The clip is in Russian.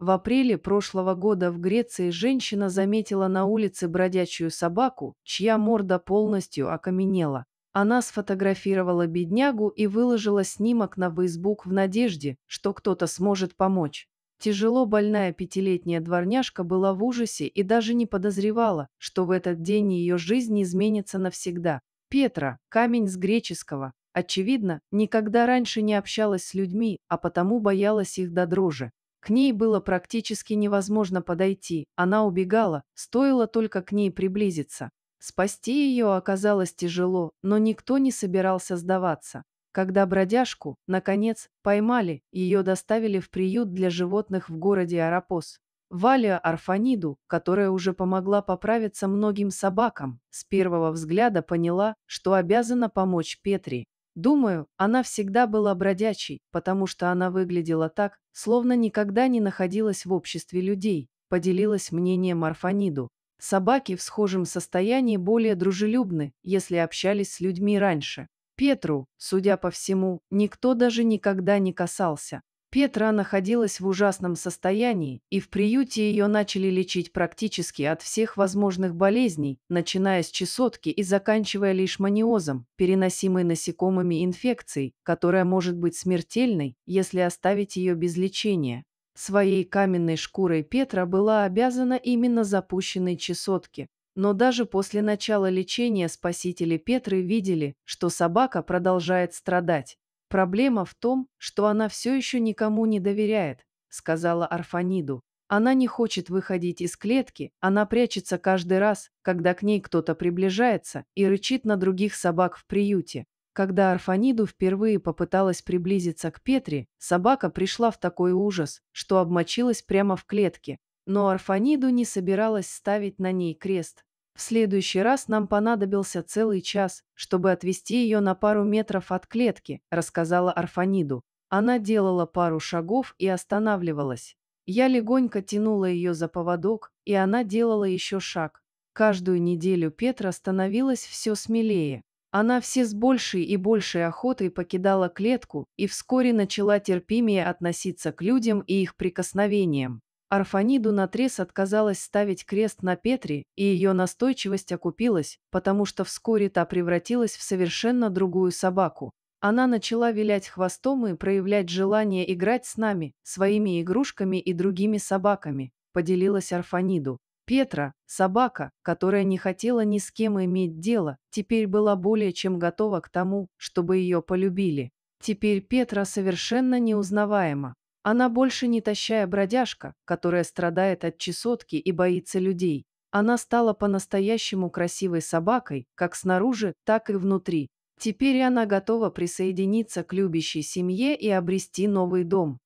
В апреле прошлого года в Греции женщина заметила на улице бродячую собаку, чья морда полностью окаменела. Она сфотографировала беднягу и выложила снимок на Facebook в надежде, что кто-то сможет помочь. Тяжело больная пятилетняя дворняжка была в ужасе и даже не подозревала, что в этот день ее жизнь изменится навсегда. Петра, камень с греческого, очевидно, никогда раньше не общалась с людьми, а потому боялась их до дрожи. К ней было практически невозможно подойти, она убегала, стоило только к ней приблизиться. Спасти ее оказалось тяжело, но никто не собирался сдаваться. Когда бродяжку, наконец, поймали, ее доставили в приют для животных в городе Арапос. Валя Арфаниду, которая уже помогла поправиться многим собакам, с первого взгляда поняла, что обязана помочь Петре. Думаю, она всегда была бродячей, потому что она выглядела так, словно никогда не находилась в обществе людей, поделилась мнением Арфаниду. Собаки в схожем состоянии более дружелюбны, если общались с людьми раньше. Петру, судя по всему, никто даже никогда не касался. Петра находилась в ужасном состоянии, и в приюте ее начали лечить практически от всех возможных болезней, начиная с чесотки и заканчивая лишманиозом, переносимой насекомыми инфекцией, которая может быть смертельной, если оставить ее без лечения. Своей каменной шкурой Петра была обязана именно запущенной чесотке. Но даже после начала лечения спасители Петры видели, что собака продолжает страдать. «Проблема в том, что она все еще никому не доверяет», — сказала Арфаниду. «Она не хочет выходить из клетки, она прячется каждый раз, когда к ней кто-то приближается и рычит на других собак в приюте. Когда Арфаниду впервые попыталась приблизиться к Петре, собака пришла в такой ужас, что обмочилась прямо в клетке. Но Арфаниду не собиралась ставить на ней крест. В следующий раз нам понадобился целый час, чтобы отвести ее на пару метров от клетки, рассказала Арфаниду. Она делала пару шагов и останавливалась. Я легонько тянула ее за поводок, и она делала еще шаг. Каждую неделю Петра становилась все смелее. Она все с большей и большей охотой покидала клетку и вскоре начала терпимее относиться к людям и их прикосновениям. Арфаниду наотрез отказалась ставить крест на Петре, и ее настойчивость окупилась, потому что вскоре та превратилась в совершенно другую собаку. Она начала вилять хвостом и проявлять желание играть с нами, своими игрушками и другими собаками, поделилась Арфаниду. Петра, собака, которая не хотела ни с кем иметь дело, теперь была более чем готова к тому, чтобы ее полюбили. Теперь Петра совершенно неузнаваема. Она больше не тащая бродяжка, которая страдает от чесотки и боится людей. Она стала по-настоящему красивой собакой, как снаружи, так и внутри. Теперь она готова присоединиться к любящей семье и обрести новый дом.